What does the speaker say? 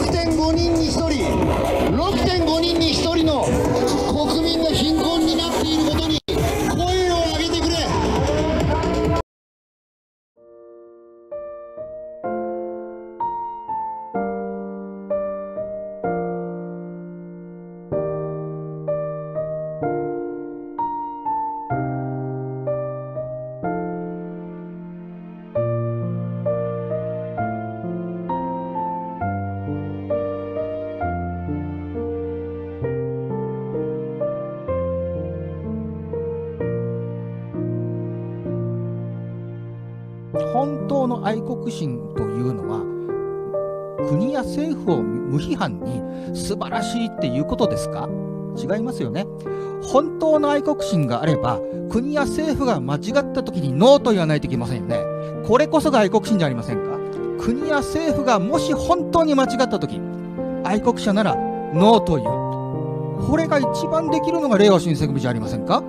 6.5人に1人6.5人に1人。本当の愛国心というのは、国や政府を無批判に素晴らしいっていうことですか？違いますよね。本当の愛国心があれば、国や政府が間違った時にノーと言わないといけませんよね。これこそが愛国心じゃありませんか？国や政府がもし本当に間違った時、愛国者ならノーと言う。これが一番できるのが令和新選組じゃありませんか？